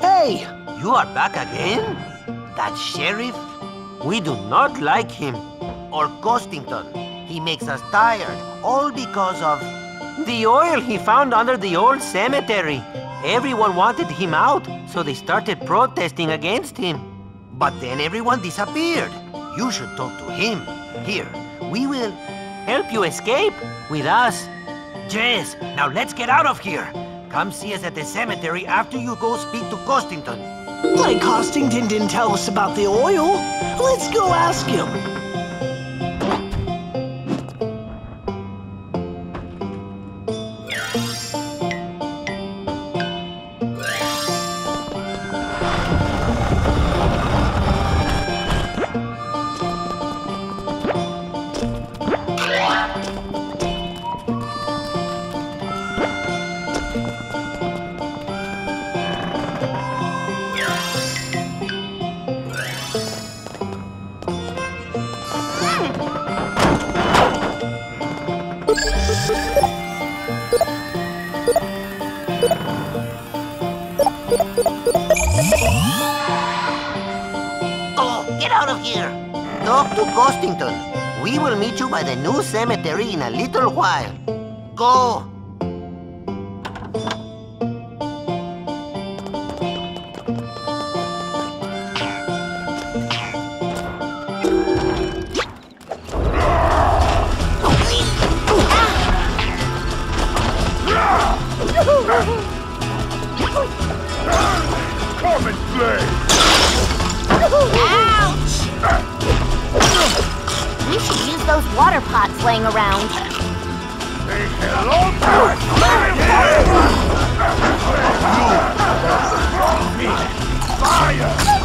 Hey, you are back again? That sheriff? We do not like him. Or Costington. He makes us tired, all because of the oil he found under the old cemetery. Everyone wanted him out, so they started protesting against him. But then everyone disappeared. You should talk to him. Here, we will help you escape with us. Jess, now let's get out of here. Come see us at the cemetery after you go speak to Costington. Like Costington didn't tell us about the oil. Let's go ask him. Out of here! Talk to Costington. We will meet you by the new cemetery in a little while. Go! Come and play! Ouch! We should use those water pots laying around. Fire!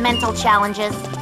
Mental challenges.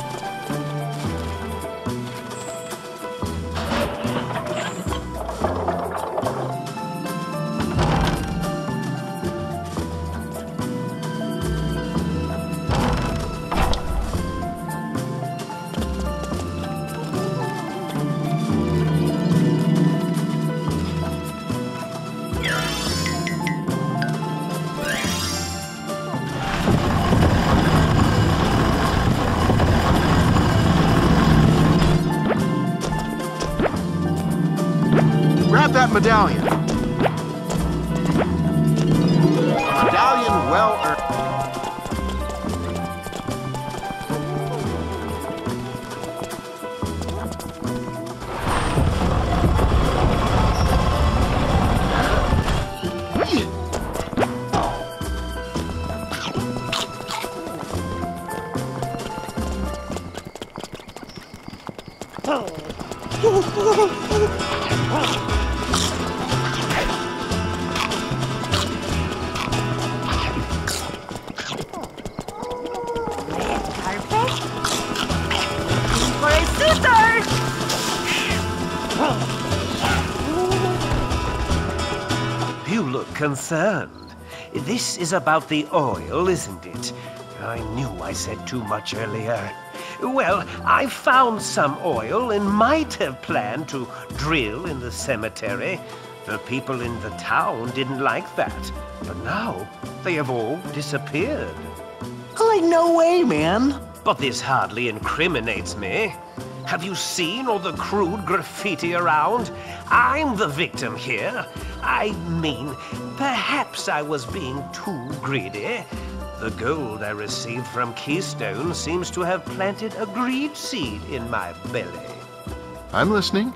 Medallion. Concerned. This is about the oil, isn't it? I knew I said too much earlier. Well, I found some oil and might have planned to drill in the cemetery. The people in the town didn't like that. But now they have all disappeared. Like, no way, man. But this hardly incriminates me. Have you seen all the crude graffiti around? I'm the victim here. I mean, perhaps I was being too greedy. The gold I received from Keystone seems to have planted a greed seed in my belly. I'm listening.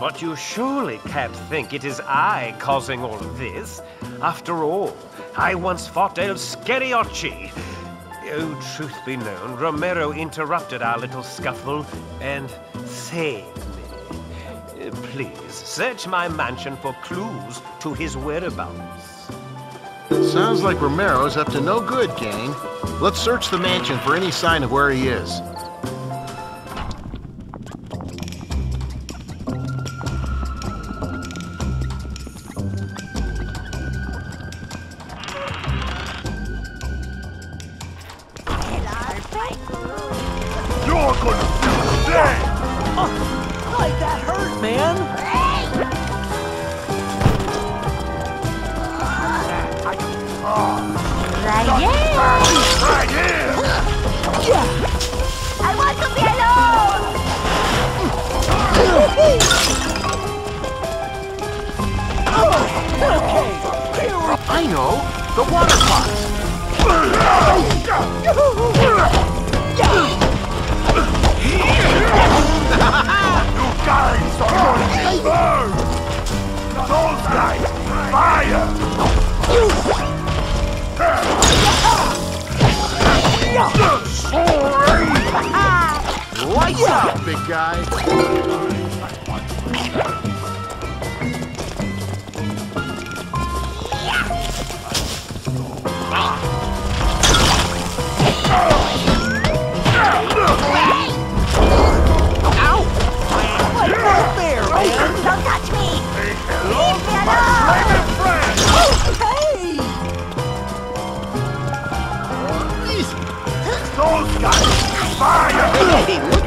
But you surely can't think it is I causing all of this. After all, I once fought El Scariocci. Oh, truth be known, Romero interrupted our little scuffle and saved me. Please, search my mansion for clues to his whereabouts. Sounds like Romero's up to no good, gang. Let's search the mansion for any sign of where he is. I know! The water pots! You guys are gonna get burned! Those guys! Fire! Lights out, big guy! Those guys! Fire!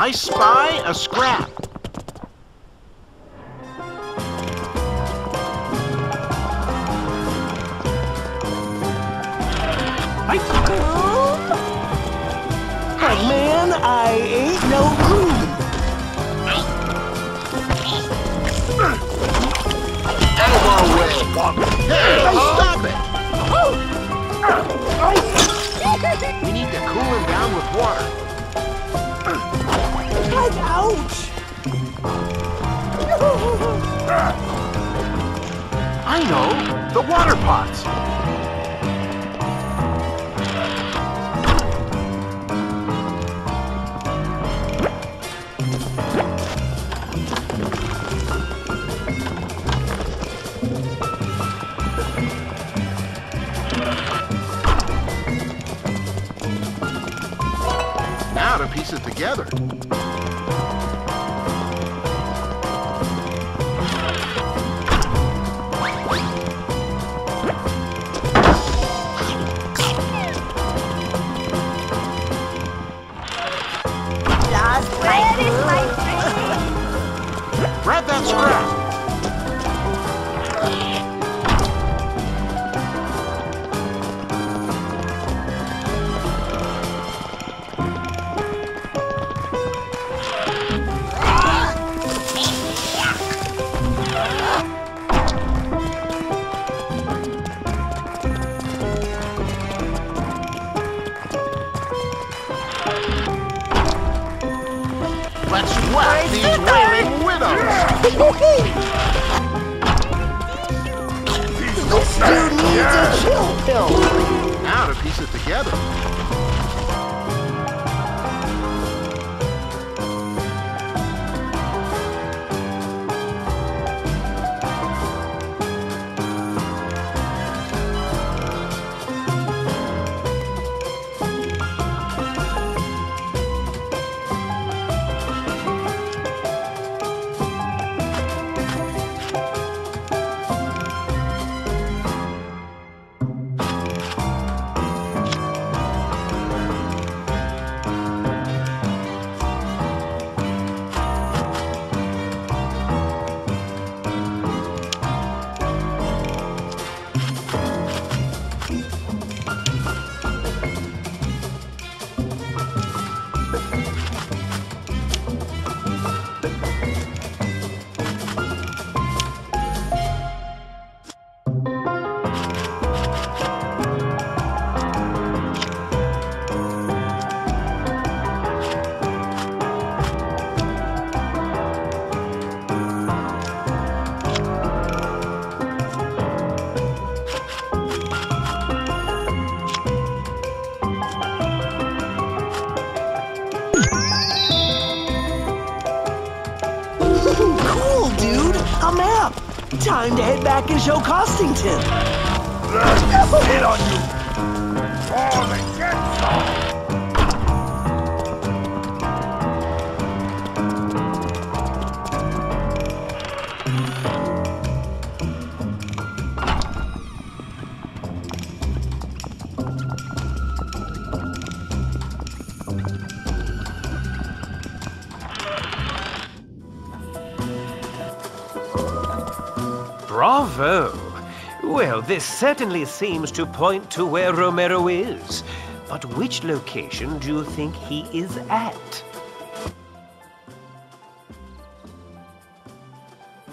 I spy a scrap. But man, I ain't no groom. Out of our way! Hey, stop it! I know! The water pots! Now to piece it together. Grab that scrap! This dude needs a chill pill. Now to piece it together. our map. Time to head back and show Costington. On you. Falling. Bravo! Well, this certainly seems to point to where Romero is. But which location do you think he is at?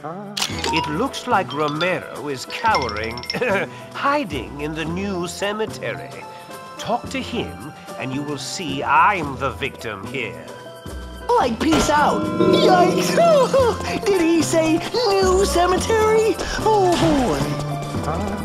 Ah. It looks like Romero is cowering, hiding in the new cemetery. Talk to him, and you will see I'm the victim here. Like, peace out. Yikes! Did he say new cemetery? Oh boy.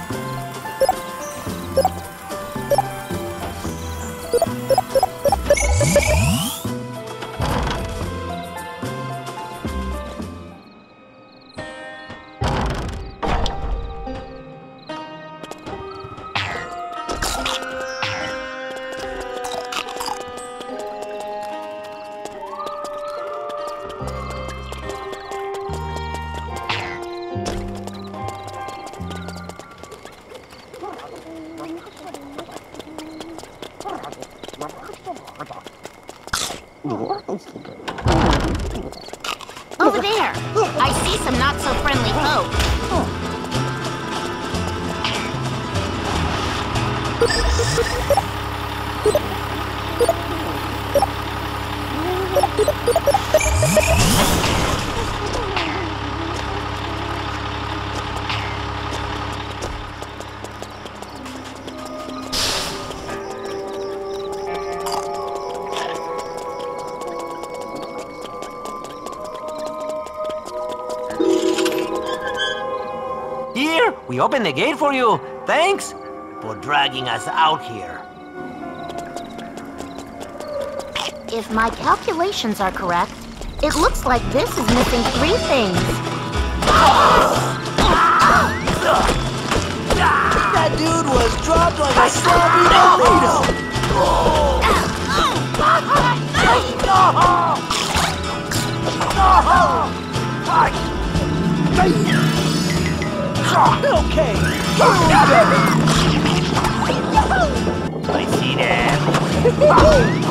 Over there. I see some not so friendly folk. We open the gate for you. Thanks for dragging us out here. If my calculations are correct, it looks like this is missing three things. That dude was dropped like a sloppy burrito. Okay. I see them.